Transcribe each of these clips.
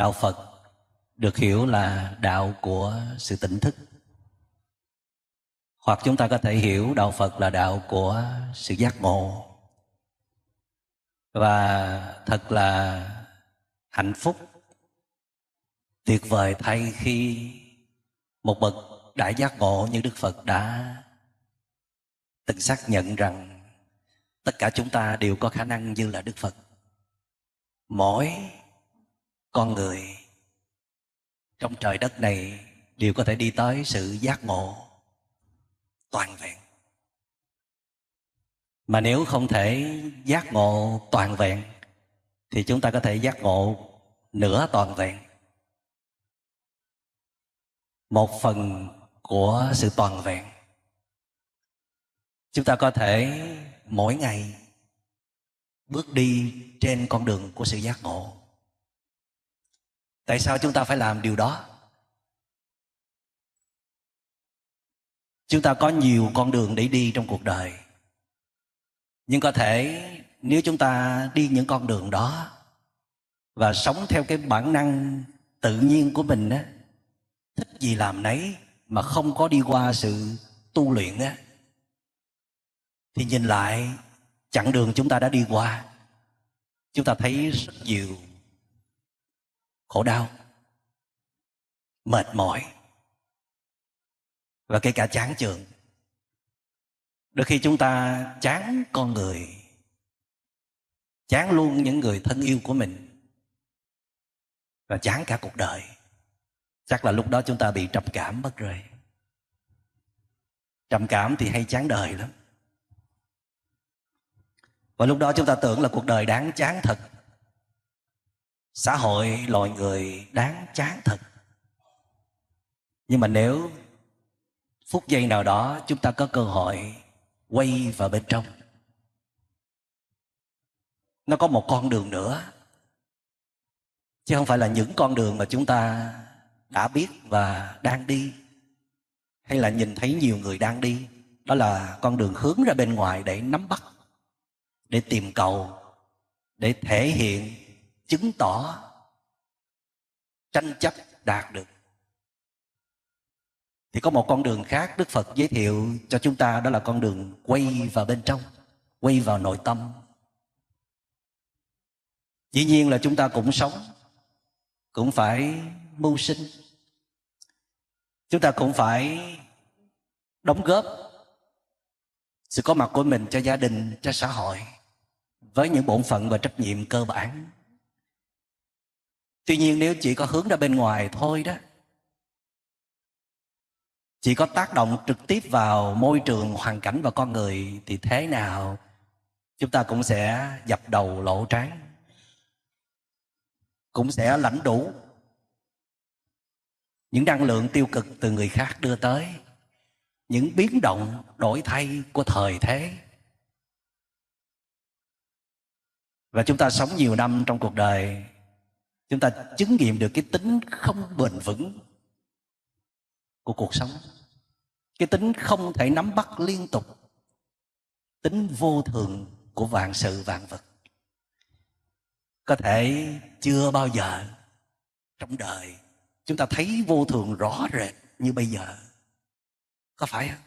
đạo phật được hiểu là đạo của sự tỉnh thức. Hoặc chúng ta có thể hiểu đạo phật là đạo của sự giác ngộ. Và thật là hạnh phúc, tuyệt vời thay khi một bậc đại giác ngộ như đức phật đã từng xác nhận rằng tất cả chúng ta đều có khả năng như là đức phật. Mỗi con người trong trời đất này đều có thể đi tới sự giác ngộ toàn vẹn. Mà nếu không thể giác ngộ toàn vẹn, thì chúng ta có thể giác ngộ nửa toàn vẹn. Một phần của sự toàn vẹn. Chúng ta có thể mỗi ngày bước đi trên con đường của sự giác ngộ tại sao chúng ta phải làm điều đó? Chúng ta có nhiều con đường để đi trong cuộc đời. Nhưng có thể nếu chúng ta đi những con đường đó và sống theo cái bản năng tự nhiên của mình á, thích gì làm nấy mà không có đi qua sự tu luyện á, thì nhìn lại, chặng đường chúng ta đã đi qua, chúng ta thấy rất nhiều khổ đau, mệt mỏi và kể cả chán chường. Đôi khi chúng ta chán con người, chán luôn những người thân yêu của mình và chán cả cuộc đời. Chắc là lúc đó chúng ta bị trầm cảm mất rồi. Trầm cảm thì hay chán đời lắm. Và lúc đó chúng ta tưởng là cuộc đời đáng chán thật xã hội loài người đáng chán thật. Nhưng mà nếu phút giây nào đó chúng ta có cơ hội quay vào bên trong, nó có một con đường nữa. Chứ không phải là những con đường mà chúng ta đã biết và đang đi, hay là nhìn thấy nhiều người đang đi. Đó là con đường hướng ra bên ngoài để nắm bắt, để tìm cầu, để thể hiện chứng tỏ tranh chấp đạt được. Thì có một con đường khác đức phật giới thiệu cho chúng ta, đó là con đường quay vào bên trong, quay vào nội tâm. Dĩ nhiên là chúng ta cũng sống, cũng phải mưu sinh. Chúng ta cũng phải đóng góp sự có mặt của mình cho gia đình, cho xã hội với những bổn phận và trách nhiệm cơ bản tuy nhiên nếu chỉ có hướng ra bên ngoài thôi đó, chỉ có tác động trực tiếp vào môi trường, hoàn cảnh và con người thì thế nào chúng ta cũng sẽ dập đầu lộ trán, cũng sẽ lãnh đủ những năng lượng tiêu cực từ người khác đưa tới, những biến động, đổi thay của thời thế. Và chúng ta sống nhiều năm trong cuộc đời chúng ta chứng nghiệm được cái tính không bền vững của cuộc sống. Cái tính không thể nắm bắt liên tục. Tính vô thường của vạn sự, vạn vật. Có thể chưa bao giờ trong đời chúng ta thấy vô thường rõ rệt như bây giờ. Có phải không?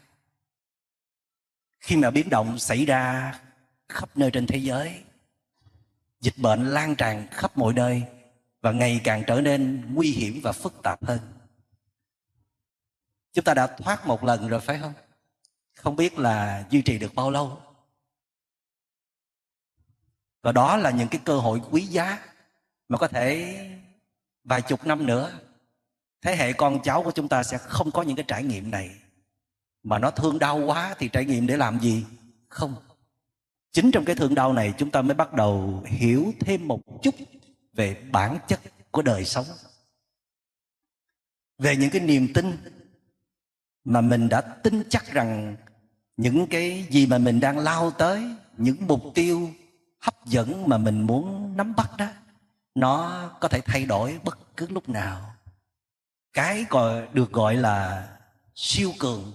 Khi mà biến động xảy ra khắp nơi trên thế giới, dịch bệnh lan tràn khắp mọi nơi và ngày càng trở nên nguy hiểm và phức tạp hơn. Chúng ta đã thoát một lần rồi, phải không? Không biết là duy trì được bao lâu. Và đó là những cái cơ hội quý giá mà có thể vài chục năm nữa, thế hệ con cháu của chúng ta sẽ không có những cái trải nghiệm này. Mà nó thương đau quá thì trải nghiệm để làm gì? Không. Chính trong cái thương đau này, chúng ta mới bắt đầu hiểu thêm một chút về bản chất của đời sống. Về những cái niềm tin mà mình đã tin chắc rằng những cái gì mà mình đang lao tới, những mục tiêu hấp dẫn mà mình muốn nắm bắt đó, nó có thể thay đổi bất cứ lúc nào. Cái gọi, được gọi là siêu cường,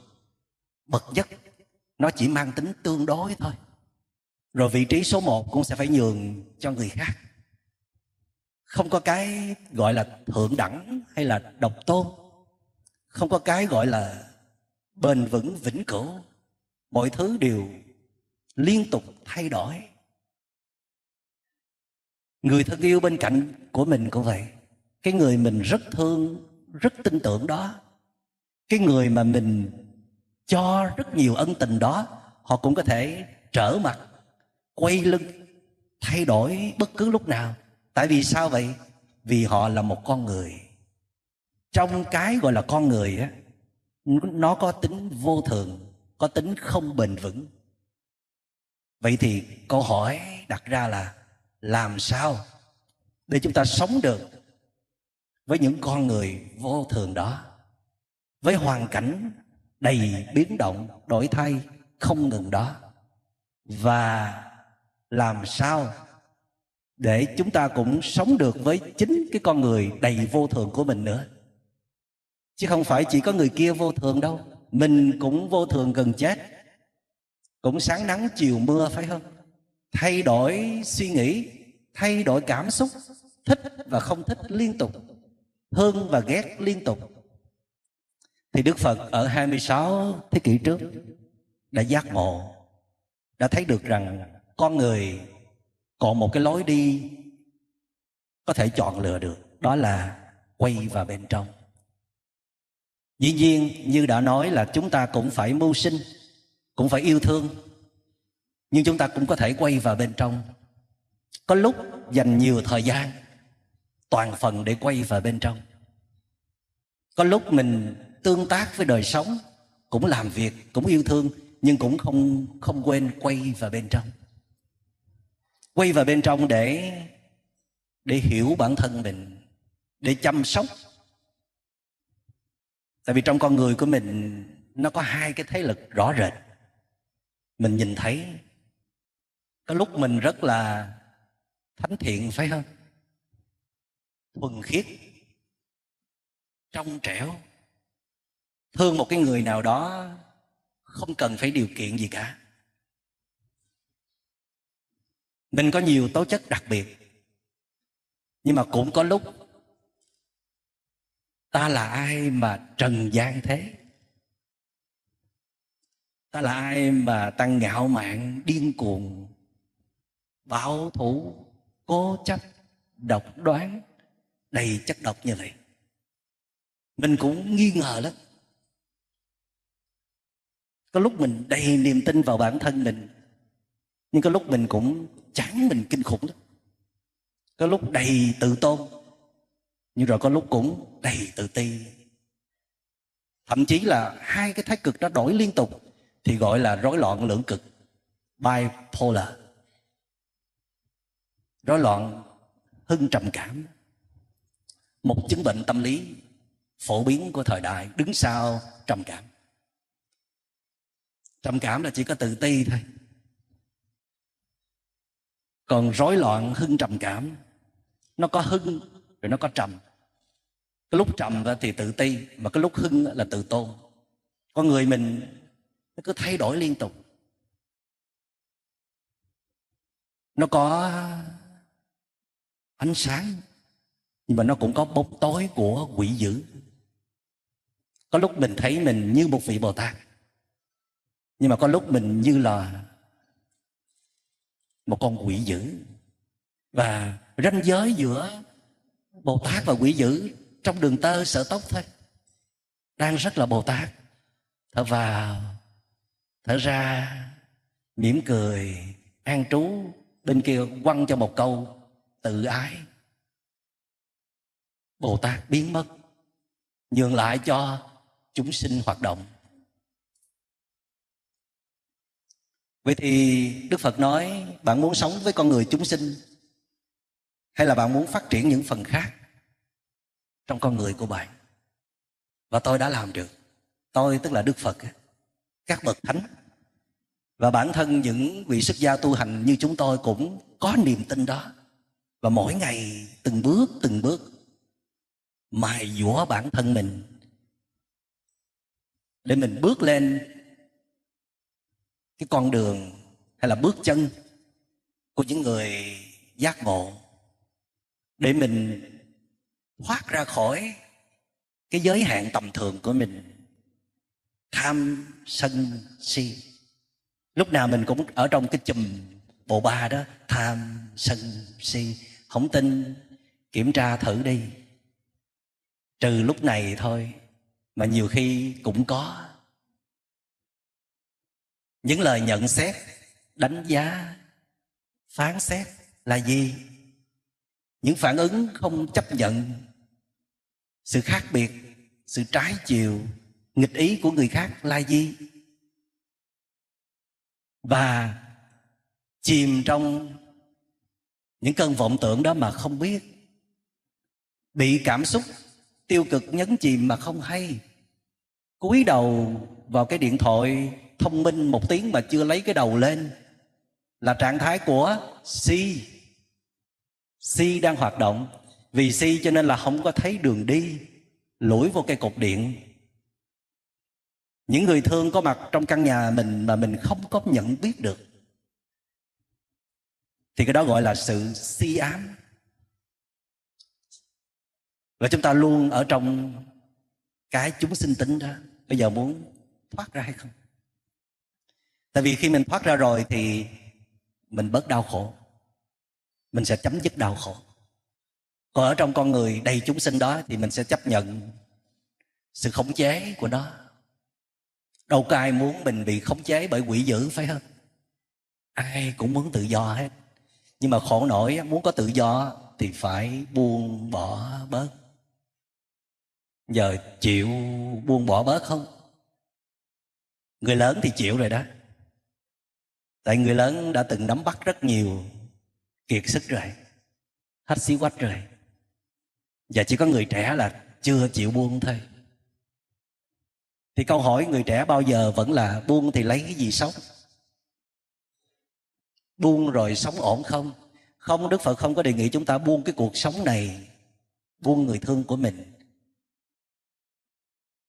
bậc nhất, nó chỉ mang tính tương đối thôi. Rồi vị trí số một cũng sẽ phải nhường cho người khác không có cái gọi là thượng đẳng hay là độc tôn. Không có cái gọi là bền vững, vĩnh cửu. Mọi thứ đều liên tục thay đổi. Người thân yêu bên cạnh của mình cũng vậy. Cái người mình rất thương, rất tin tưởng đó. Cái người mà mình cho rất nhiều ân tình đó, họ cũng có thể trở mặt, quay lưng, thay đổi bất cứ lúc nào tại vì sao vậy? Vì họ là một con người. Trong cái gọi là con người á, nó có tính vô thường, có tính không bền vững. Vậy thì câu hỏi đặt ra là làm sao để chúng ta sống được với những con người vô thường đó? Với hoàn cảnh đầy biến động, đổi thay, không ngừng đó. Và làm sao để chúng ta cũng sống được với chính cái con người đầy vô thường của mình nữa. Chứ không phải chỉ có người kia vô thường đâu, mình cũng vô thường gần chết. Cũng sáng nắng, chiều mưa, phải không? Thay đổi suy nghĩ, thay đổi cảm xúc, thích và không thích liên tục thương và ghét liên tục. Thì Đức Phật ở 26 thế kỷ trước đã giác ngộ, đã thấy được rằng con người còn một cái lối đi có thể chọn lựa được, đó là quay vào bên trong. Dĩ nhiên, như đã nói là chúng ta cũng phải mưu sinh, cũng phải yêu thương, nhưng chúng ta cũng có thể quay vào bên trong. Có lúc dành nhiều thời gian, toàn phần để quay vào bên trong. Có lúc mình tương tác với đời sống, cũng làm việc, cũng yêu thương, nhưng cũng không không quên quay vào bên trong quay vào bên trong để để hiểu bản thân mình, để chăm sóc. Tại vì trong con người của mình, nó có hai cái thế lực rõ rệt. Mình nhìn thấy, có lúc mình rất là thánh thiện, phải không? Thuần khiết, trong trẻo. Thương một cái người nào đó, không cần phải điều kiện gì cả mình có nhiều tố chất đặc biệt. Nhưng mà cũng có lúc, ta là ai mà trần gian thế? Ta là ai mà tăng ngạo mạn, điên cuồng, bảo thủ, cố chấp, độc đoán, đầy chất độc như vậy? Mình cũng nghi ngờ lắm. Có lúc mình đầy niềm tin vào bản thân mình, nhưng có lúc mình cũng chán mình kinh khủng lắm. Có lúc đầy tự tôn, nhưng rồi có lúc cũng đầy tự ti. Thậm chí là hai cái thái cực đó đổi liên tục thì gọi là rối loạn lưỡng cực, bipolar. Rối loạn hưng trầm cảm. Một chứng bệnh tâm lý phổ biến của thời đại, đứng sau trầm cảm. Trầm cảm là chỉ có tự ti thôi còn rối loạn hưng trầm cảm. Nó có hưng rồi nó có trầm. Cái lúc trầm thì tự ti, mà cái lúc hưng là tự tôn. Con người mình nó cứ thay đổi liên tục. Nó có ánh sáng nhưng mà nó cũng có bóng tối của quỷ dữ. Có lúc mình thấy mình như một vị bồ tát, nhưng mà có lúc mình như là một con quỷ dữ. Và ranh giới giữa bồ tát và quỷ dữ, trong đường tơ sợ tóc thôi. Đang rất là bồ tát. Thở vào, thở ra, mỉm cười, an trú, bên kia quăng cho một câu, tự ái. Bồ tát biến mất, nhường lại cho chúng sinh hoạt động. Vậy thì đức phật nói, bạn muốn sống với con người chúng sinh, hay là bạn muốn phát triển những phần khác trong con người của bạn? Và tôi đã làm được. Tôi tức là đức phật các bậc thánh. Và bản thân những vị xuất gia tu hành như chúng tôi cũng có niềm tin đó. Và mỗi ngày từng bước từng bước mài dũa bản thân mình, để mình bước lên cái con đường hay là bước chân của những người giác ngộ để mình thoát ra khỏi cái giới hạn tầm thường của mình. Tham sân si. Lúc nào mình cũng ở trong cái chùm bộ ba đó, tham sân si. Không tin, kiểm tra thử đi. Trừ lúc này thôi mà nhiều khi cũng có những lời nhận xét, đánh giá, phán xét là gì? Những phản ứng không chấp nhận, sự khác biệt, sự trái chiều, nghịch ý của người khác là gì? Và chìm trong những cơn vọng tưởng đó mà không biết, bị cảm xúc tiêu cực nhấn chìm mà không hay, cúi đầu vào cái điện thoại thông minh một tiếng mà chưa lấy cái đầu lên, là trạng thái của si. Si đang hoạt động. Vì si cho nên là không có thấy đường đi, lủi vô cây cột điện. Những người thương có mặt trong căn nhà mình mà mình không có nhận biết được, thì cái đó gọi là sự si ám. Và chúng ta luôn ở trong cái chúng sinh tính đó. Bây giờ muốn thoát ra hay không? Tại vì khi mình thoát ra rồi thì mình bớt đau khổ. Mình sẽ chấm dứt đau khổ. Còn ở trong con người đầy chúng sinh đó thì mình sẽ chấp nhận sự khống chế của nó. Đâu có ai muốn mình bị khống chế bởi quỷ dữ, phải không? Ai cũng muốn tự do hết. Nhưng mà khổ nổi, muốn có tự do thì phải buông bỏ bớt. Giờ chịu buông bỏ bớt không? Người lớn thì chịu rồi đó tại người lớn đã từng nắm bắt rất nhiều kiệt sức rồi, hết xí quách rồi. Và chỉ có người trẻ là chưa chịu buông thôi. Thì câu hỏi người trẻ bao giờ vẫn là buông thì lấy cái gì sống? Buông rồi sống ổn không? Không, đức phật không có đề nghị chúng ta buông cái cuộc sống này, buông người thương của mình.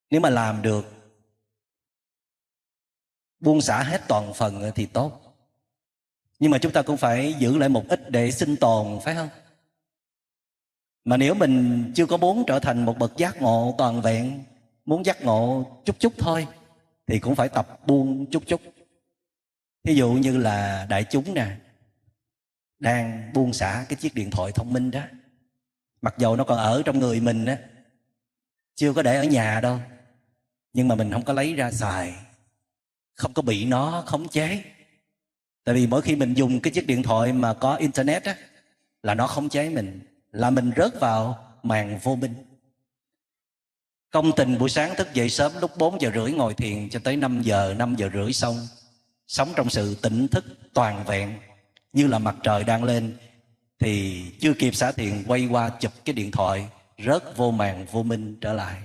Nếu mà làm được, buông xả hết toàn phần thì tốt nhưng mà chúng ta cũng phải giữ lại một ít để sinh tồn, phải không? Mà nếu mình chưa có muốn trở thành một bậc giác ngộ toàn vẹn, muốn giác ngộ chút chút thôi, thì cũng phải tập buông chút chút. Ví dụ như là đại chúng nè, đang buông xả cái chiếc điện thoại thông minh đó, mặc dầu nó còn ở trong người mình á, chưa có để ở nhà đâu, nhưng mà mình không có lấy ra xài, không có bị nó khống chế tại vì mỗi khi mình dùng cái chiếc điện thoại mà có internet á, là nó không cháy mình, là mình rớt vào màn vô minh. Công tình buổi sáng thức dậy sớm lúc 4 giờ rưỡi ngồi thiền cho tới 5 giờ 5 giờ rưỡi xong, sống trong sự tỉnh thức toàn vẹn, như là mặt trời đang lên, thì chưa kịp xả thiền quay qua chụp cái điện thoại, rớt vô màn vô minh trở lại.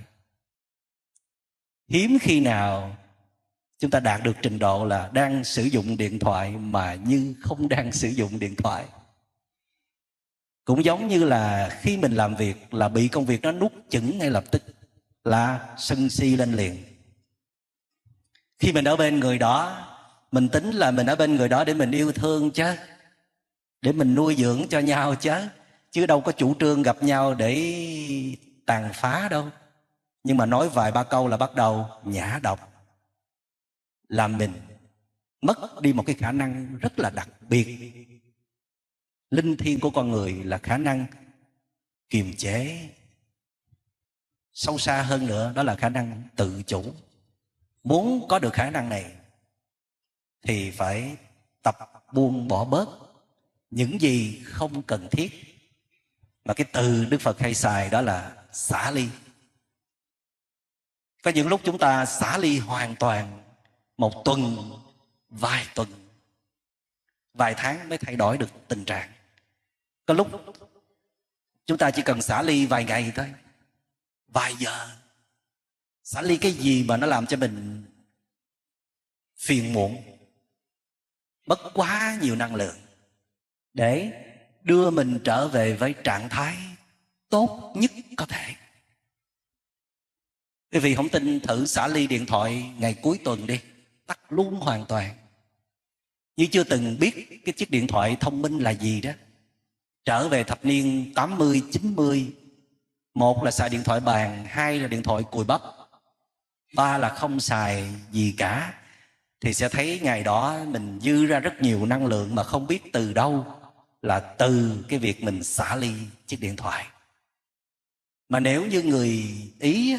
Hiếm khi nào chúng ta đạt được trình độ là đang sử dụng điện thoại mà như không đang sử dụng điện thoại. Cũng giống như là khi mình làm việc là bị công việc nó nuốt chửng ngay lập tức, là sân si lên liền. Khi mình ở bên người đó, mình tính là mình ở bên người đó để mình yêu thương chứ, để mình nuôi dưỡng cho nhau chứ chứ đâu có chủ trương gặp nhau để tàn phá đâu. Nhưng mà nói vài ba câu là bắt đầu nhã độc làm mình mất đi một cái khả năng rất là đặc biệt. Linh thiêng của con người là khả năng kiềm chế. Sâu xa hơn nữa, đó là khả năng tự chủ. Muốn có được khả năng này, thì phải tập buông bỏ bớt những gì không cần thiết. Mà cái từ đức phật hay xài đó là xả ly. Có những lúc chúng ta xả ly hoàn toàn một tuần, vài tuần. Vài tháng mới thay đổi được tình trạng. Có lúc, chúng ta chỉ cần xả ly vài ngày thôi. Vài giờ. Xả ly cái gì mà nó làm cho mình phiền muộn? Mất quá nhiều năng lượng. Để đưa mình trở về với trạng thái tốt nhất có thể. Quý vị không tin, thử xả ly điện thoại ngày cuối tuần đi tắt luôn hoàn toàn. Như chưa từng biết cái chiếc điện thoại thông minh là gì đó. Trở về thập niên 80, 90 một là xài điện thoại bàn hai là điện thoại cùi bắp ba là không xài gì cả. Thì sẽ thấy ngày đó mình dư ra rất nhiều năng lượng mà không biết từ đâu là từ cái việc mình xả ly chiếc điện thoại. Mà nếu như người ý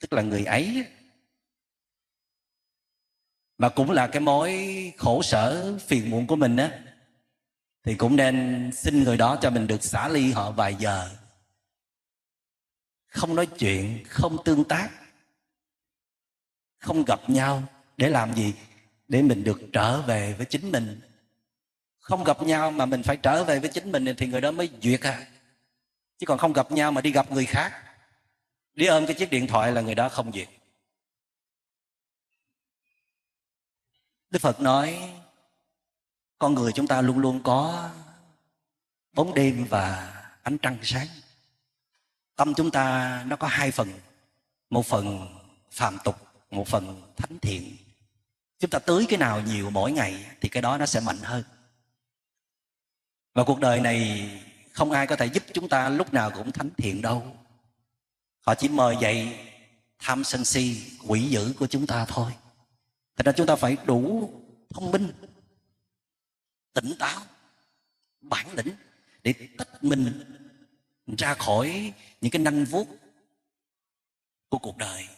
tức là người ấy mà cũng là cái mối khổ sở, phiền muộn của mình á. Thì cũng nên xin người đó cho mình được xả ly họ vài giờ. Không nói chuyện, không tương tác, không gặp nhau để làm gì? Để mình được trở về với chính mình. Không gặp nhau mà mình phải trở về với chính mình thì người đó mới duyệt à. Chứ còn không gặp nhau mà đi gặp người khác. Đi ôm cái chiếc điện thoại là người đó không duyệt. Đức phật nói, con người chúng ta luôn luôn có bóng đêm và ánh trăng sáng. Tâm chúng ta nó có hai phần, một phần phàm tục, một phần thánh thiện. Chúng ta tưới cái nào nhiều mỗi ngày thì cái đó nó sẽ mạnh hơn. Và cuộc đời này không ai có thể giúp chúng ta lúc nào cũng thánh thiện đâu. Họ chỉ mời dậy tham sân si, quỷ dữ của chúng ta thôi thật ra chúng ta phải đủ thông minh, tỉnh táo, bản lĩnh để tách mình ra khỏi những cái nanh vuốt của cuộc đời.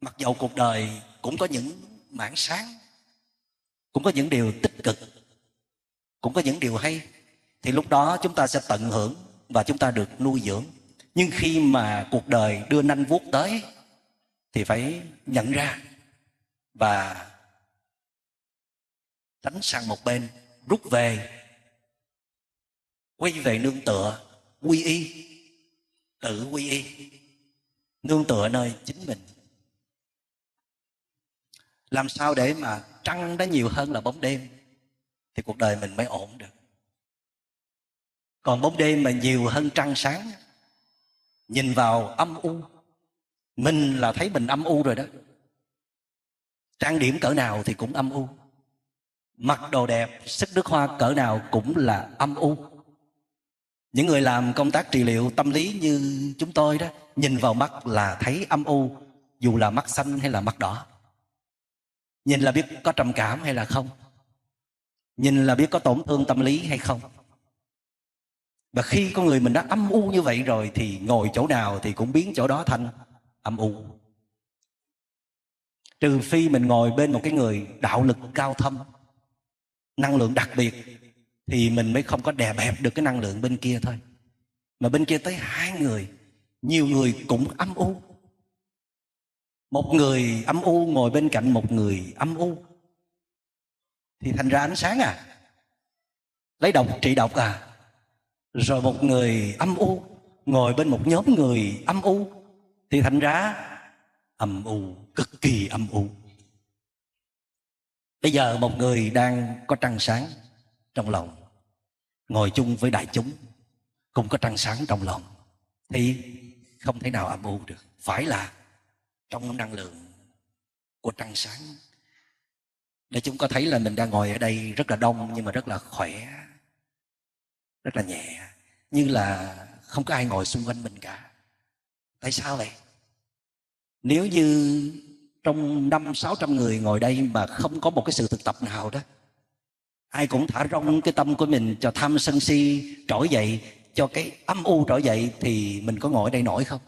Mặc dầu cuộc đời cũng có những mảng sáng, cũng có những điều tích cực, cũng có những điều hay, thì lúc đó chúng ta sẽ tận hưởng và chúng ta được nuôi dưỡng. Nhưng khi mà cuộc đời đưa nanh vuốt tới, thì phải nhận ra và tránh sang một bên, rút về, quay về nương tựa quy y, tự quy y, nương tựa nơi chính mình. Làm sao để mà trăng nó nhiều hơn là bóng đêm, thì cuộc đời mình mới ổn được. Còn bóng đêm mà nhiều hơn trăng sáng, nhìn vào âm u, mình là thấy mình âm u rồi đó trang điểm cỡ nào thì cũng âm u. Mặc đồ đẹp, sức nước hoa cỡ nào cũng là âm u. Những người làm công tác trị liệu tâm lý như chúng tôi đó, nhìn vào mắt là thấy âm u, dù là mắt xanh hay là mắt đỏ. Nhìn là biết có trầm cảm hay là không. Nhìn là biết có tổn thương tâm lý hay không. Và khi con người mình đã âm u như vậy rồi thì ngồi chỗ nào thì cũng biến chỗ đó thành âm u trừ phi mình ngồi bên một cái người đạo lực cao thâm, năng lượng đặc biệt, thì mình mới không có đè bẹp được cái năng lượng bên kia thôi. Mà bên kia tới hai người, nhiều người cũng âm u. Một người âm u ngồi bên cạnh một người âm u. Thì thành ra ánh sáng à. Lấy độc trị độc à. Rồi một người âm u ngồi bên một nhóm người âm u. Thì thành ra âm u, cực kỳ âm u. Bây giờ một người đang có trăng sáng trong lòng, ngồi chung với đại chúng, cũng có trăng sáng trong lòng, thì không thể nào âm u được. Phải là trong năng lượng của trăng sáng. Để chúng có thấy là mình đang ngồi ở đây rất là đông, nhưng mà rất là khỏe, rất là nhẹ, như là không có ai ngồi xung quanh mình cả. Tại sao vậy? Nếu như trong năm sáu trăm người ngồi đây mà không có một cái sự thực tập nào đó, ai cũng thả rong cái tâm của mình cho tham sân si, trỗi dậy, cho cái âm u trỗi dậy thì mình có ngồi ở đây nổi không?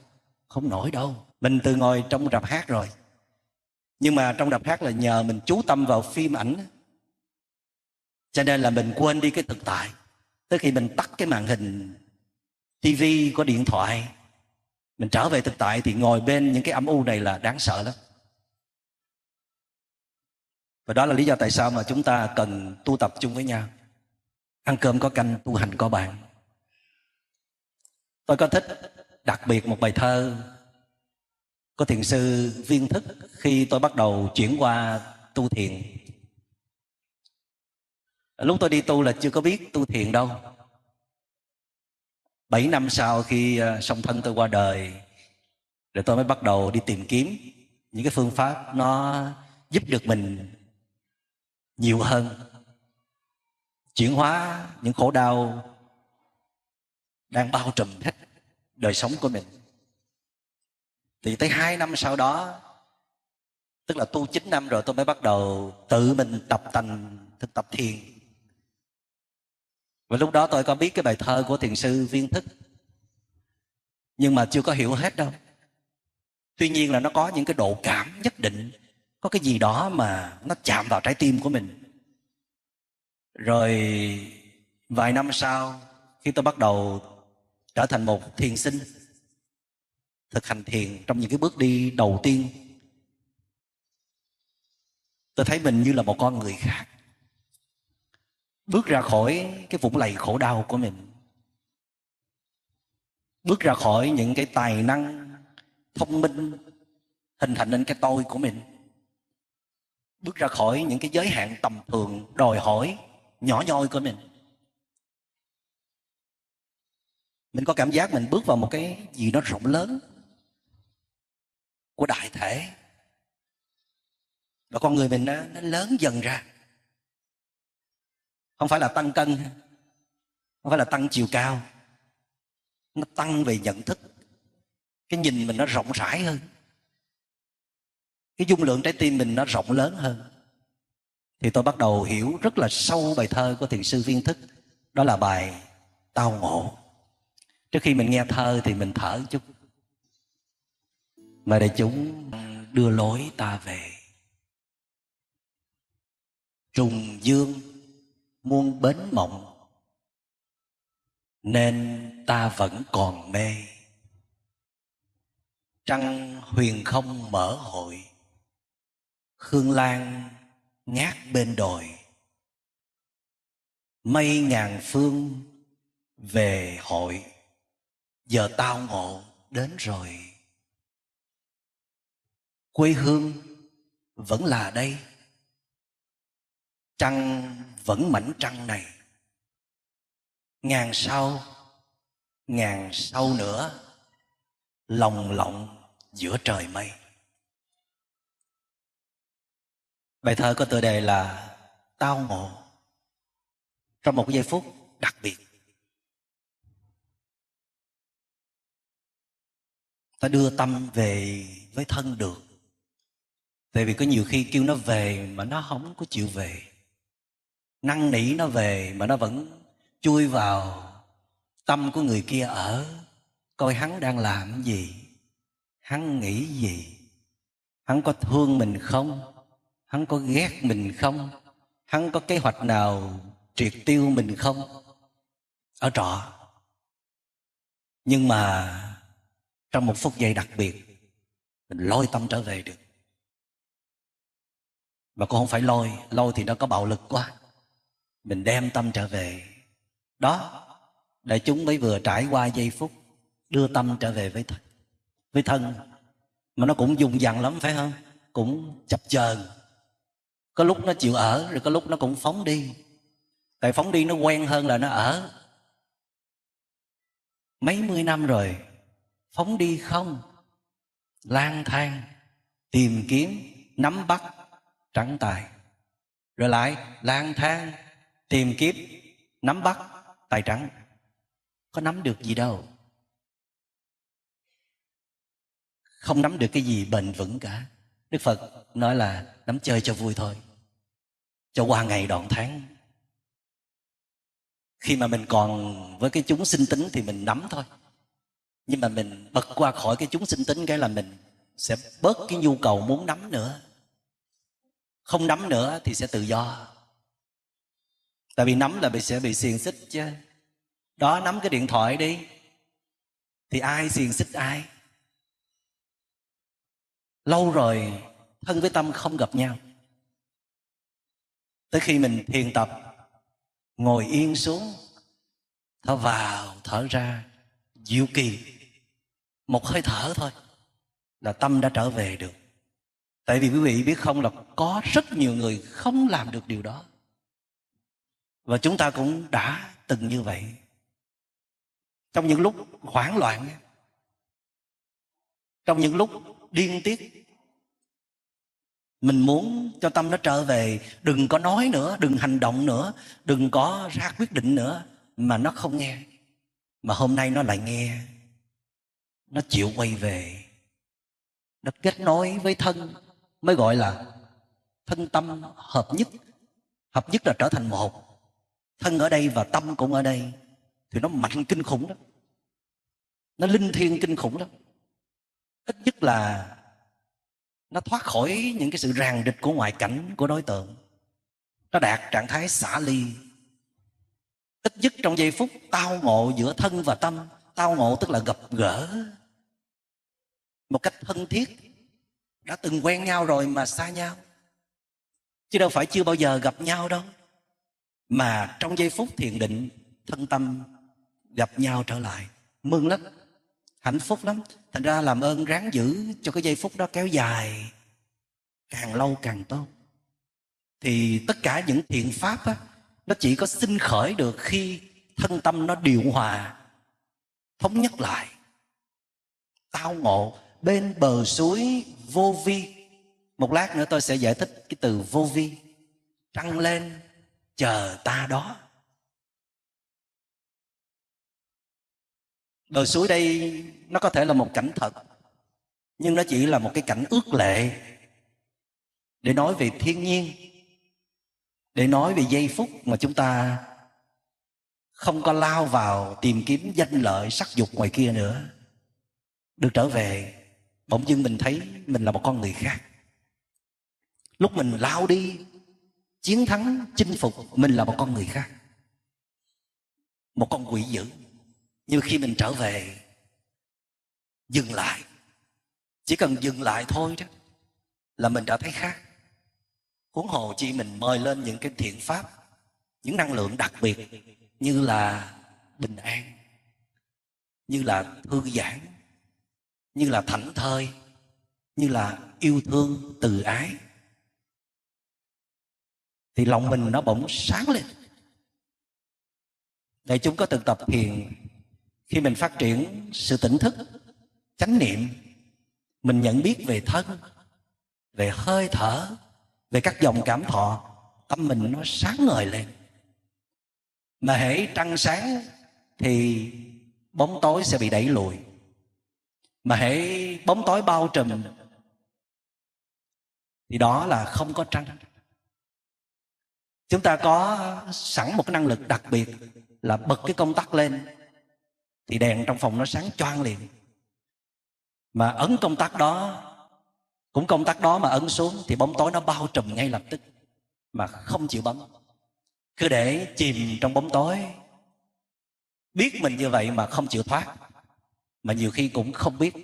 Không nổi đâu. Mình từ ngồi trong rạp hát rồi. Nhưng mà trong rạp hát là nhờ mình chú tâm vào phim ảnh. Cho nên là mình quên đi cái thực tại. Tới khi mình tắt cái màn hình tivi có điện thoại mình trở về thực tại thì ngồi bên những cái âm u này là đáng sợ lắm. Và đó là lý do tại sao mà chúng ta cần tu tập chung với nhau. Ăn cơm có canh, tu hành có bạn. Tôi có thích đặc biệt một bài thơ của thiền sư viên thức khi tôi bắt đầu chuyển qua tu thiền. Lúc tôi đi tu là chưa có biết tu thiền đâu bảy năm sau khi ờ, song thân tôi qua đời, rồi tôi mới bắt đầu đi tìm kiếm những cái phương pháp nó giúp được mình nhiều hơn. Chuyển hóa những khổ đau đang bao trùm hết đời sống của mình. Thì tới hai năm sau đó, tức là tu 9 năm rồi tôi mới bắt đầu tự mình tập tành, thực tập thiền và lúc đó tôi có biết cái bài thơ của thiền sư viên thức. Nhưng mà chưa có hiểu hết đâu. Tuy nhiên là nó có những cái độ cảm nhất định. Có cái gì đó mà nó chạm vào trái tim của mình. Rồi vài năm sau, khi tôi bắt đầu trở thành một thiền sinh, thực hành thiền trong những cái bước đi đầu tiên, tôi thấy mình như là một con người khác bước ra khỏi cái vũng lầy khổ đau của mình. Bước ra khỏi những cái tài năng thông minh hình thành nên cái tôi của mình. Bước ra khỏi những cái giới hạn tầm thường đòi hỏi nhỏ nhoi của mình. Mình có cảm giác mình bước vào một cái gì nó rộng lớn của đại thể. Và con người mình nó, nó lớn dần ra không phải là tăng cân, không phải là tăng chiều cao. Nó tăng về nhận thức. Cái nhìn mình nó rộng rãi hơn. Cái dung lượng trái tim mình nó rộng lớn hơn. Thì tôi bắt đầu hiểu rất là sâu bài thơ của thiền sư viên thức. Đó là bài tao ngộ. Trước khi mình nghe thơ thì mình thở chút. Mời đại chúng đưa lối ta về. Trùng dương muôn bến mộng, nên ta vẫn còn mê. Trăng huyền không mở hội, hương lan ngát bên đồi. Mây ngàn phương về hội, giờ tao ngộ đến rồi. Quê hương vẫn là đây trăng vẫn mảnh trăng này. Ngàn sau ngàn sau nữa, lòng lộng giữa trời mây. Bài thơ có tựa đề là tao ngộ. Trong một giây phút đặc biệt. Ta đưa tâm về với thân được tại vì có nhiều khi kêu nó về mà nó không có chịu về năn nỉ nó về mà nó vẫn chui vào tâm của người kia ở. Coi hắn đang làm gì? Hắn nghĩ gì? Hắn có thương mình không? Hắn có ghét mình không? Hắn có kế hoạch nào triệt tiêu mình không? Ở trọ. Nhưng mà trong một phút giây đặc biệt, mình lôi tâm trở về được. Mà cũng không phải lôi lôi thì nó có bạo lực quá mình đem tâm trở về. Đó đại chúng mới vừa trải qua giây phút đưa tâm trở về với thân với thân. Mà nó cũng dùng dằn lắm, phải không? Cũng chập chờn. Có lúc nó chịu ở, rồi có lúc nó cũng phóng đi. Tại phóng đi nó quen hơn là nó ở. Mấy mươi năm rồi, phóng đi không, lang thang, tìm kiếm, nắm bắt, trắng tài. Rồi lại lang thang tìm kiếm, nắm bắt, tài trắng. Có nắm được gì đâu. Không nắm được cái gì bền vững cả. Đức phật nói là nắm chơi cho vui thôi. Cho qua ngày đoạn tháng. Khi mà mình còn với cái chúng sinh tính thì mình nắm thôi. Nhưng mà mình bật qua khỏi cái chúng sinh tính cái là mình sẽ bớt cái nhu cầu muốn nắm nữa. Không nắm nữa thì sẽ tự do tại vì nắm là bị sẽ bị xiềng xích chứ. Đó, nắm cái điện thoại đi. Thì ai xiềng xích ai? Lâu rồi, thân với tâm không gặp nhau. Tới khi mình thiền tập, ngồi yên xuống, thở vào, thở ra, diệu kỳ. Một hơi thở thôi, là tâm đã trở về được. Tại vì quý vị biết không là có rất nhiều người không làm được điều đó và chúng ta cũng đã từng như vậy. Trong những lúc hoảng loạn, trong những lúc điên tiết, mình muốn cho tâm nó trở về. Đừng có nói nữa, đừng hành động nữa, đừng có ra quyết định nữa mà nó không nghe. Mà hôm nay nó lại nghe. Nó chịu quay về. Nó kết nối với thân, mới gọi là thân tâm hợp nhất. Hợp nhất là trở thành một thân ở đây và tâm cũng ở đây, thì nó mạnh kinh khủng lắm. Nó linh thiêng kinh khủng lắm. Ít nhất là nó thoát khỏi những cái sự ràng địch của ngoại cảnh, của đối tượng. Nó đạt trạng thái xả ly. Ít nhất trong giây phút tao ngộ giữa thân và tâm, tao ngộ tức là gặp gỡ. Một cách thân thiết, đã từng quen nhau rồi mà xa nhau. Chứ đâu phải chưa bao giờ gặp nhau đâu mà trong giây phút thiền định, thân tâm gặp nhau trở lại mừng lắm hạnh phúc lắm. Thành ra làm ơn ráng giữ cho cái giây phút đó kéo dài, càng lâu càng tốt. Thì tất cả những thiện pháp á, nó chỉ có sinh khởi được khi thân tâm nó điều hòa, thống nhất lại. Tao ngộ, bên bờ suối vô vi. Một lát nữa tôi sẽ giải thích cái từ vô vi. Trăng lên chờ ta đó. Bờ suối đây nó có thể là một cảnh thật, nhưng nó chỉ là một cái cảnh ước lệ. Để nói về thiên nhiên, để nói về giây phút mà chúng ta không có lao vào tìm kiếm danh lợi sắc dục ngoài kia nữa, được trở về, bỗng dưng mình thấy mình là một con người khác. Lúc mình lao đi chiến thắng, chinh phục, mình là một con người khác. Một con quỷ dữ. Như khi mình trở về, dừng lại. Chỉ cần dừng lại thôi đó, là mình đã thấy khác. Huống hồ chi mình mời lên những cái thiện pháp, những năng lượng đặc biệt như là bình an, như là thư giãn, như là thảnh thơi, như là yêu thương, từ ái thì lòng mình nó bỗng sáng lên. Để chúng có từng tập thiền, khi mình phát triển sự tỉnh thức, chánh niệm, mình nhận biết về thân, về hơi thở, về các dòng cảm thọ, tâm mình nó sáng ngời lên. Mà hễ trăng sáng thì bóng tối sẽ bị đẩy lùi. Mà hễ bóng tối bao trùm thì đó là không có trăng chúng ta có sẵn một cái năng lực đặc biệt là bật cái công tắc lên, thì đèn trong phòng nó sáng choang liền. Mà ấn công tắc đó, cũng công tắc đó mà ấn xuống thì bóng tối nó bao trùm ngay lập tức, mà không chịu bấm. Cứ để chìm trong bóng tối. Biết mình như vậy mà không chịu thoát, mà nhiều khi cũng không biết.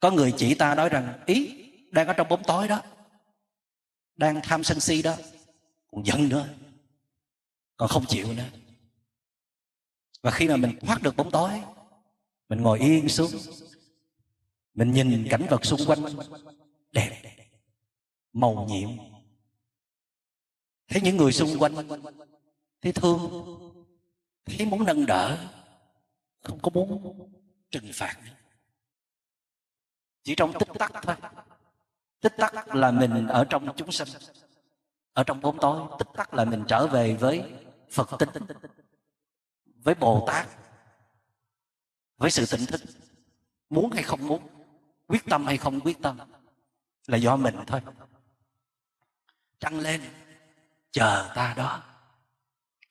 Có người chỉ ta nói rằng, ý, đang ở trong bóng tối đó, đang tham sân si đó còn giận nữa. Còn không chịu nữa. Và khi mà mình thoát được bóng tối, mình ngồi yên xuống. Mình nhìn cảnh vật xung quanh đẹp, màu nhiệm. Thấy những người xung quanh, thấy thương, thấy muốn nâng đỡ, không có muốn trừng phạt chỉ trong tích tắc thôi. Tích tắc là mình ở trong chúng sanh ở trong bóng tối, tích tắc là mình trở về với phật tinh với bồ tát, với sự tỉnh thức, muốn hay không muốn, quyết tâm hay không quyết tâm, là do mình thôi. Trăng lên, chờ ta đó.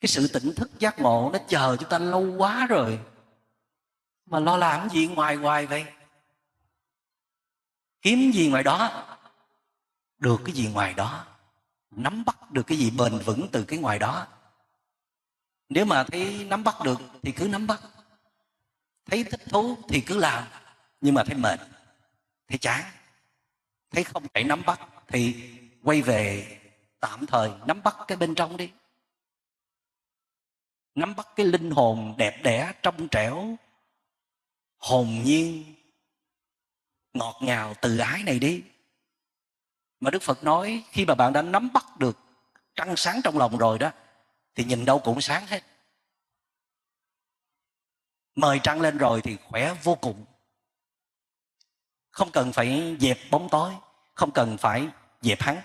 Cái sự tỉnh thức giác ngộ nó chờ chúng ta lâu quá rồi. Mà lo làm gì ngoài ngoài vậy? Kiếm gì ngoài đó? Được cái gì ngoài đó? Nắm bắt được cái gì bền vững từ cái ngoài đó. Nếu mà thấy nắm bắt được thì cứ nắm bắt. Thấy thích thú thì cứ làm, nhưng mà thấy mệt, thấy chán, thấy không thể nắm bắt thì quay về tạm thời nắm bắt cái bên trong đi. Nắm bắt cái linh hồn đẹp đẽ, trong trẻo, hồn nhiên, ngọt ngào, từ ái này đi mà đức phật nói, khi mà bạn đã nắm bắt được trăng sáng trong lòng rồi đó, thì nhìn đâu cũng sáng hết. Mời trăng lên rồi thì khỏe vô cùng. Không cần phải dẹp bóng tối, không cần phải dẹp hắn,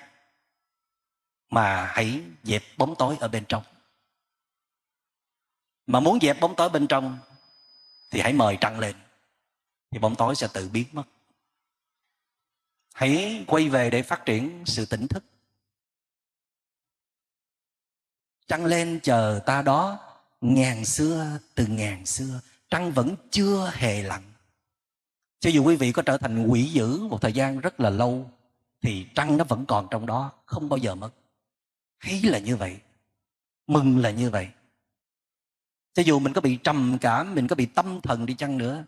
mà hãy dẹp bóng tối ở bên trong. Mà muốn dẹp bóng tối bên trong thì hãy mời trăng lên, thì bóng tối sẽ tự biến mất hãy quay về để phát triển sự tỉnh thức. Trăng lên chờ ta đó, ngàn xưa từ ngàn xưa, trăng vẫn chưa hề lặn. cho dù quý vị có trở thành quỷ dữ một thời gian rất là lâu, thì trăng nó vẫn còn trong đó, không bao giờ mất. Hay là như vậy, mừng là như vậy. Cho dù mình có bị trầm cảm, mình có bị tâm thần đi chăng nữa,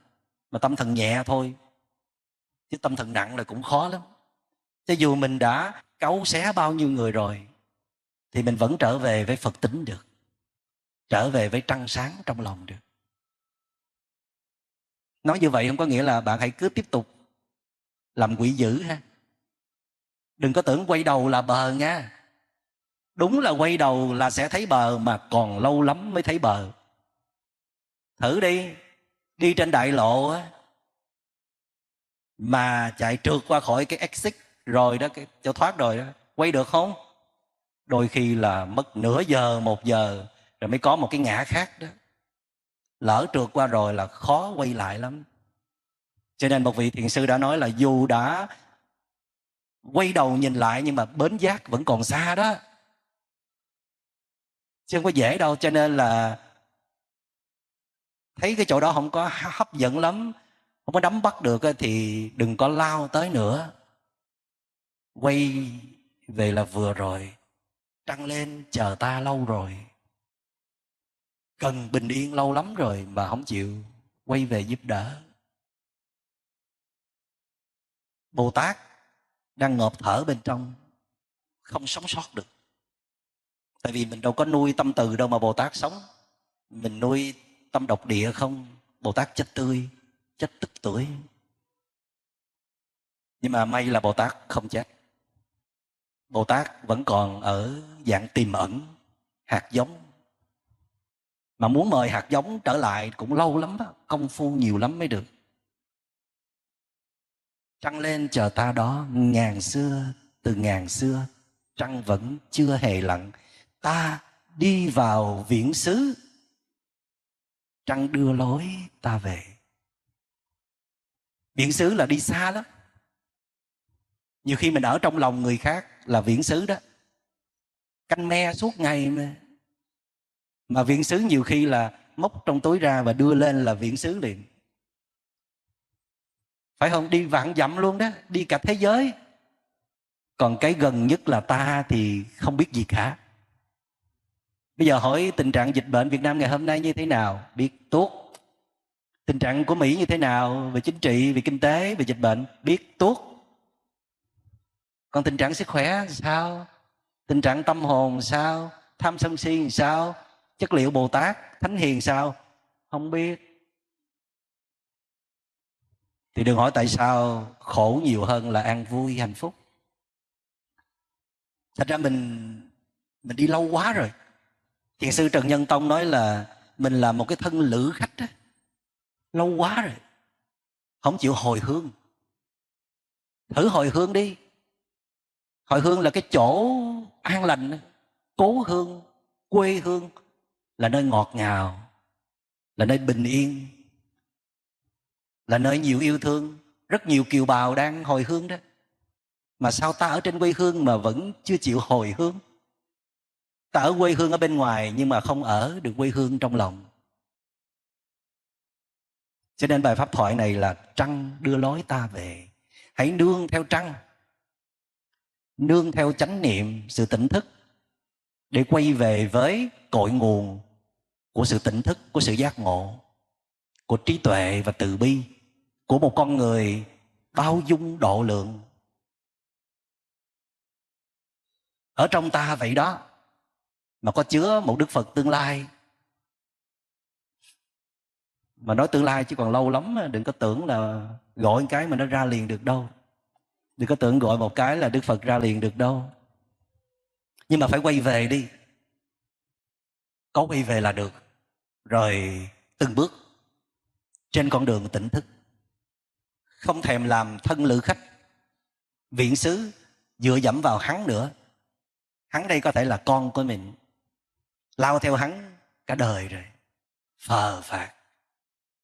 mà tâm thần nhẹ thôi chứ tâm thần nặng là cũng khó lắm. Cho dù mình đã cấu xé bao nhiêu người rồi, thì mình vẫn trở về với phật tính được. Trở về với trăng sáng trong lòng được. Nói như vậy không có nghĩa là bạn hãy cứ tiếp tục làm quỷ dữ ha. Đừng có tưởng quay đầu là bờ nha. Đúng là quay đầu là sẽ thấy bờ mà còn lâu lắm mới thấy bờ. Thử đi. Đi trên đại lộ á mà chạy trượt qua khỏi cái exit rồi đó, cái cho thoát rồi đó, quay được không? Đôi khi là mất nửa giờ, một giờ, rồi mới có một cái ngã khác đó. Lỡ trượt qua rồi là khó quay lại lắm. Cho nên một vị thiền sư đã nói là dù đã quay đầu nhìn lại nhưng mà bến giác vẫn còn xa đó. Chứ không có dễ đâu, cho nên là thấy cái chỗ đó không có hấp dẫn lắm không có nắm bắt được thì đừng có lao tới nữa. Quay về là vừa rồi, trăng lên chờ ta lâu rồi. Cần bình yên lâu lắm rồi mà không chịu quay về giúp đỡ. Bồ tát đang ngộp thở bên trong, không sống sót được. Tại vì mình đâu có nuôi tâm từ đâu mà bồ tát sống. Mình nuôi tâm độc địa không? Bồ tát chết tươi chết tức tuổi. Nhưng mà may là bồ tát không chết. Bồ tát vẫn còn ở dạng tiềm ẩn, hạt giống. Mà muốn mời hạt giống trở lại cũng lâu lắm đó, công phu nhiều lắm mới được. Trăng lên chờ ta đó, ngàn xưa, từ ngàn xưa, trăng vẫn chưa hề lặn. Ta đi vào viễn xứ. Trăng đưa lối ta về viễn xứ là đi xa lắm. Nhiều khi mình ở trong lòng người khác là viễn xứ đó. Canh me suốt ngày mà. Mà viễn xứ nhiều khi là móc trong túi ra và đưa lên là viễn xứ liền. Phải không? Đi vạn dặm luôn đó. Đi cả thế giới. Còn cái gần nhất là ta thì không biết gì cả. Bây giờ hỏi tình trạng dịch bệnh việt nam ngày hôm nay như thế nào? Biết tốt tình trạng của mỹ như thế nào về chính trị, về kinh tế, về dịch bệnh? Biết tốt còn tình trạng sức khỏe sao? Tình trạng tâm hồn sao? Tham sân si sao? Chất liệu bồ tát, thánh hiền sao? Không biết. Thì đừng hỏi tại sao khổ nhiều hơn là an vui, hạnh phúc. Thật ra mình mình đi lâu quá rồi. Thiền sư trần nhân tông nói là mình là một cái thân lữ khách đó lâu quá rồi. Không chịu hồi hương. Thử hồi hương đi. Hồi hương là cái chỗ an lành, cố hương, quê hương, là nơi ngọt ngào, là nơi bình yên, là nơi nhiều yêu thương, rất nhiều kiều bào đang hồi hương đó. Mà sao ta ở trên quê hương mà vẫn chưa chịu hồi hương? Ta ở quê hương ở bên ngoài nhưng mà không ở được quê hương trong lòng cho nên bài pháp thoại này là trăng đưa lối ta về. Hãy nương theo trăng, nương theo chánh niệm, sự tỉnh thức, để quay về với cội nguồn của sự tỉnh thức, của sự giác ngộ, của trí tuệ và từ bi của một con người bao dung độ lượng. Ở trong ta vậy đó, mà có chứa một đức phật tương lai mà nói tương lai chứ còn lâu lắm đừng có tưởng là gọi cái mà nó ra liền được đâu. Đừng có tưởng gọi một cái là đức phật ra liền được đâu. Nhưng mà phải quay về đi. Có quay về là được. Rồi từng bước trên con đường tỉnh thức. Không thèm làm thân lữ khách, viện xứ dựa dẫm vào hắn nữa. Hắn đây có thể là con của mình, lao theo hắn cả đời rồi. Phờ phạt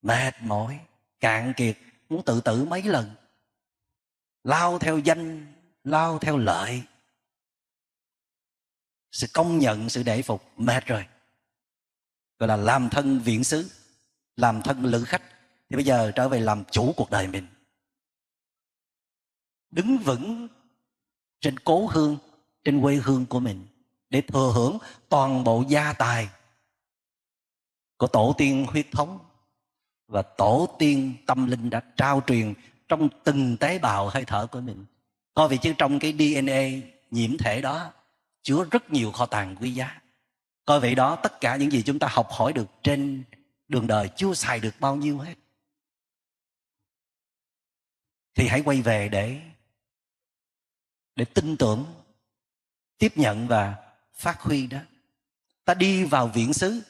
mệt mỏi, cạn kiệt, muốn tự tử mấy lần. Lao theo danh, lao theo lợi. Sự công nhận, sự để phục, mệt rồi. Gọi là làm thân viện xứ, làm thân lữ khách. Thì bây giờ trở về làm chủ cuộc đời mình. Đứng vững trên cố hương, trên quê hương của mình, để thừa hưởng toàn bộ gia tài của tổ tiên huyết thống và tổ tiên tâm linh đã trao truyền trong từng tế bào hơi thở của mình. Coi vì chứ trong cái DNA nhiễm thể đó, chứa rất nhiều kho tàng quý giá. Coi vậy đó, tất cả những gì chúng ta học hỏi được trên đường đời chưa xài được bao nhiêu hết. Thì hãy quay về để để tin tưởng, tiếp nhận và phát huy đó. Ta đi vào viện xứ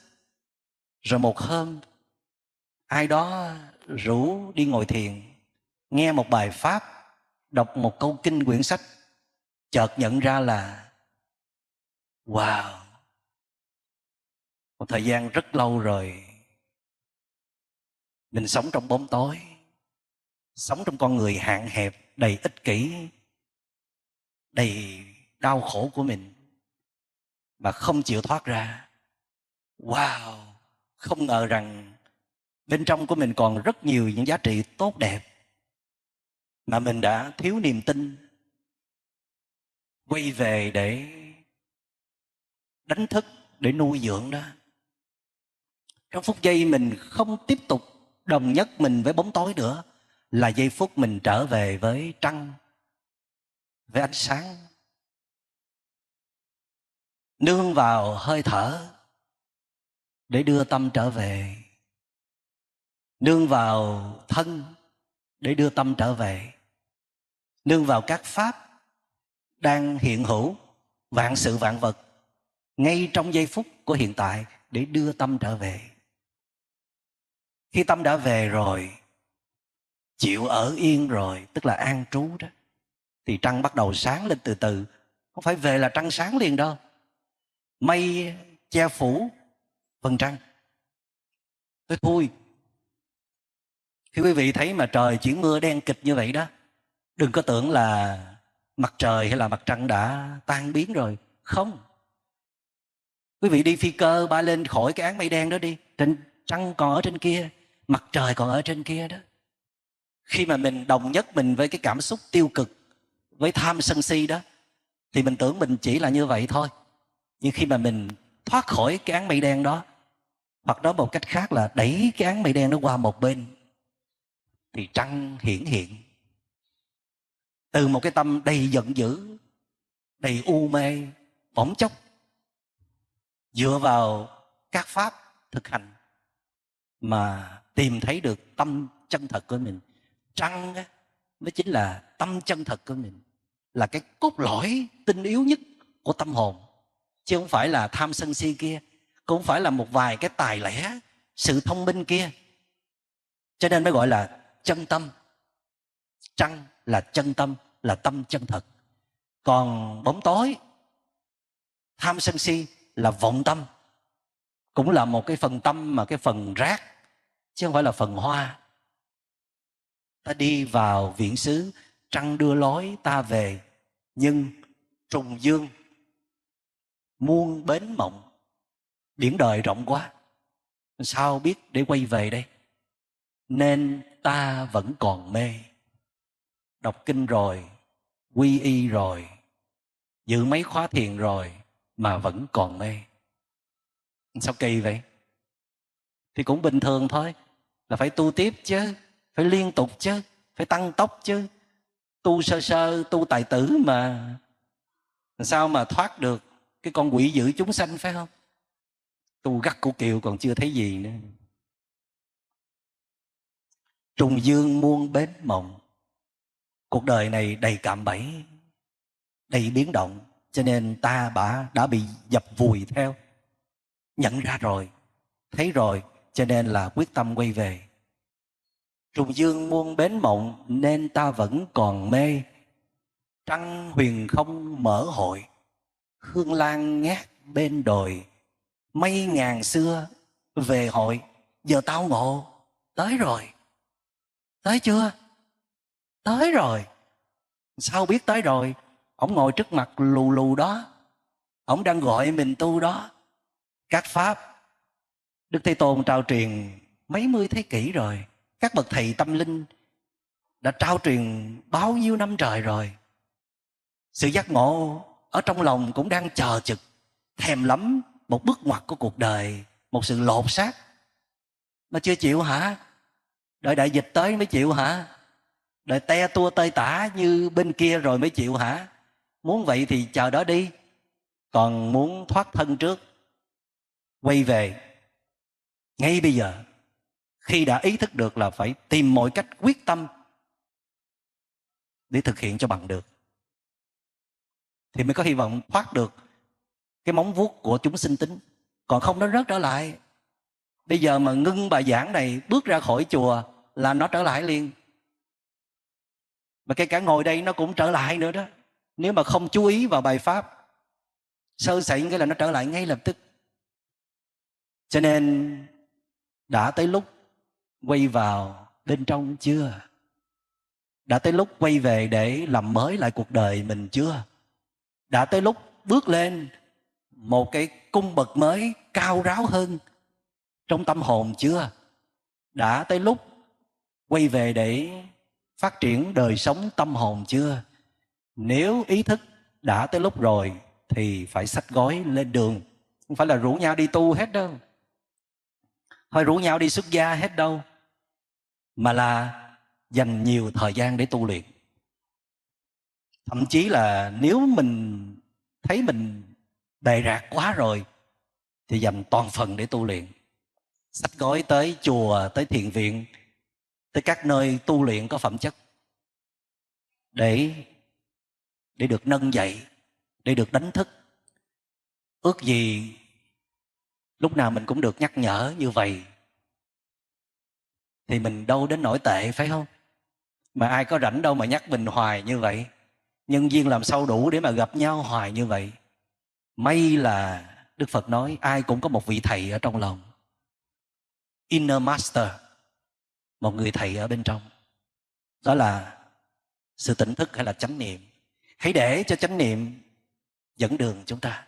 rồi một hôm ai đó rủ đi ngồi thiền, nghe một bài pháp, đọc một câu kinh quyển sách, chợt nhận ra là, wow, một thời gian rất lâu rồi, mình sống trong bóng tối, sống trong con người hạn hẹp, đầy ích kỷ, đầy đau khổ của mình, mà không chịu thoát ra. Wow, không ngờ rằng bên trong của mình còn rất nhiều những giá trị tốt đẹp mà mình đã thiếu niềm tin, quay về để đánh thức, để nuôi dưỡng đó. Trong phút giây mình không tiếp tục đồng nhất mình với bóng tối nữa là giây phút mình trở về với trăng, với ánh sáng. Nương vào hơi thở để đưa tâm trở về nương vào thân để đưa tâm trở về. Nương vào các pháp đang hiện hữu, vạn sự vạn vật, ngay trong giây phút của hiện tại để đưa tâm trở về. Khi tâm đã về rồi, chịu ở yên rồi, tức là an trú đó, thì trăng bắt đầu sáng lên từ từ. Không phải về là trăng sáng liền đâu. Mây, che phủ phần trăng. Tôi thôi thì quý vị, thấy mà trời chuyển mưa đen kịch như vậy đó, đừng có tưởng là mặt trời hay là mặt trăng đã tan biến rồi. Không. Quý vị đi phi cơ, ba lên khỏi cái áng mây đen đó đi. Trên trăng còn ở trên kia, mặt trời còn ở trên kia đó. Khi mà mình đồng nhất mình với cái cảm xúc tiêu cực, với tham sân si đó, thì mình tưởng mình chỉ là như vậy thôi. Nhưng khi mà mình thoát khỏi cái án mây đen đó, hoặc đó một cách khác là đẩy cái án mây đen nó qua một bên thì trăng hiển hiện. Từ một cái tâm đầy giận dữ, đầy u mê, bỗng chốc dựa vào các pháp thực hành mà tìm thấy được tâm chân thật của mình. Trăng mới nó chính là tâm chân thật của mình, là cái cốt lõi tinh yếu nhất của tâm hồn. Chứ không phải là tham sân si kia, cũng phải là một vài cái tài lẻ, sự thông minh kia. Cho nên mới gọi là chân tâm. Trăng là chân tâm, là tâm chân thật. Còn bóng tối, tham sân si là vọng tâm. Cũng là một cái phần tâm mà cái phần rác, chứ không phải là phần hoa. Ta đi vào viện xứ, trăng đưa lối ta về. Nhưng trùng dương, muôn bến mộng, biển đời rộng quá. Sao biết để quay về đây? Nên ta vẫn còn mê. Đọc kinh rồi, quy y rồi dự mấy khóa thiền rồi mà vẫn còn mê. Sao kỳ vậy? Thì cũng bình thường thôi, là phải tu tiếp chứ, phải liên tục chứ, phải tăng tốc chứ. Tu sơ sơ, tu tài tử mà. Sao mà thoát được cái con quỷ dữ chúng sanh phải không? Tu gắt của kiều còn chưa thấy gì nữa trùng dương muôn bến mộng. Cuộc đời này đầy cạm bẫy, đầy biến động, cho nên ta bả đã bị dập vùi theo. Nhận ra rồi, thấy rồi, cho nên là quyết tâm quay về. Trùng dương muôn bến mộng, nên ta vẫn còn mê. Trăng huyền không mở hội, hương lan ngát bên đồi. Mây ngàn xưa về hội, giờ tao ngộ, tới rồi tới chưa? Tới rồi. Sao biết tới rồi? Ông ngồi trước mặt lù lù đó. Ông đang gọi mình tu đó. Các pháp, đức thế tôn trao truyền mấy mươi thế kỷ rồi. Các bậc thầy tâm linh đã trao truyền bao nhiêu năm trời rồi. Sự giác ngộ ở trong lòng cũng đang chờ chực thèm lắm một bước ngoặt của cuộc đời, một sự lột xác. Mà chưa chịu hả? Đợi đại dịch tới mới chịu hả? Đợi te tua tơi tả như bên kia rồi mới chịu hả? Muốn vậy thì chờ đó đi. Còn muốn thoát thân trước, quay về. Ngay bây giờ, khi đã ý thức được là phải tìm mọi cách quyết tâm để thực hiện cho bằng được, thì mới có hy vọng thoát được cái móng vuốt của chúng sinh tính. Còn không nó rớt trở lại bây giờ mà ngưng bài giảng này, bước ra khỏi chùa là nó trở lại liền. Mà cái cả ngồi đây nó cũng trở lại nữa đó. Nếu mà không chú ý vào bài pháp, sơ sẩy cái là nó trở lại ngay lập tức. Cho nên đã tới lúc quay vào bên trong chưa? Đã tới lúc quay về để làm mới lại cuộc đời mình chưa? Đã tới lúc bước lên một cái cung bậc mới cao ráo hơn trong tâm hồn chưa? Đã tới lúc quay về để phát triển đời sống tâm hồn chưa? Nếu ý thức đã tới lúc rồi, thì phải xách gói lên đường. Không phải là rủ nhau đi tu hết đâu. Thôi rủ nhau đi xuất gia hết đâu, mà là dành nhiều thời gian để tu luyện. Thậm chí là nếu mình thấy mình bề rạc quá rồi, thì dành toàn phần để tu luyện sách gói tới chùa, tới thiền viện, tới các nơi tu luyện có phẩm chất. Để để được nâng dậy, để được đánh thức. Ước gì lúc nào mình cũng được nhắc nhở như vậy. Thì mình đâu đến nổi tệ, phải không? Mà ai có rảnh đâu mà nhắc mình hoài như vậy. Nhân viên làm sao đủ để mà gặp nhau hoài như vậy. May là đức phật nói, ai cũng có một vị thầy ở trong lòng inner master, một người thầy ở bên trong. Đó là sự tỉnh thức hay là chánh niệm. Hãy để cho chánh niệm dẫn đường chúng ta.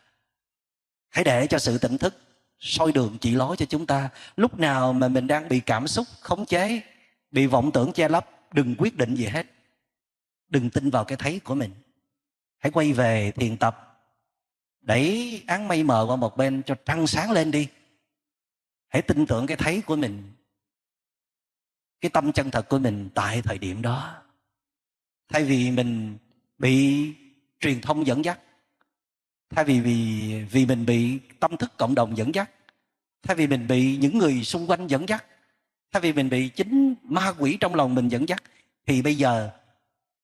Hãy để cho sự tỉnh thức soi đường chỉ lối cho chúng ta. Lúc nào mà mình đang bị cảm xúc khống chế, bị vọng tưởng che lấp, đừng quyết định gì hết. Đừng tin vào cái thấy của mình. Hãy quay về thiền tập. Đẩy áng mây mờ qua một bên cho trăng sáng lên đi hãy tin tưởng cái thấy của mình, cái tâm chân thật của mình tại thời điểm đó. Thay vì mình bị truyền thông dẫn dắt, thay vì vì vì mình bị tâm thức cộng đồng dẫn dắt, thay vì mình bị những người xung quanh dẫn dắt, thay vì mình bị chính ma quỷ trong lòng mình dẫn dắt, thì bây giờ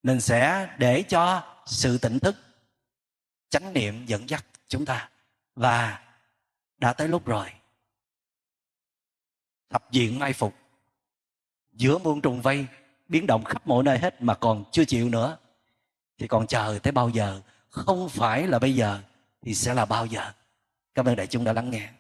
mình sẽ để cho sự tỉnh thức, chánh niệm dẫn dắt chúng ta. Và đã tới lúc rồi thập diện mai phục. Giữa muôn trùng vây, biến động khắp mọi nơi hết mà còn chưa chịu nữa. Thì còn chờ tới bao giờ? Không phải là bây giờ, thì sẽ là bao giờ? Cảm ơn đại chúng đã lắng nghe.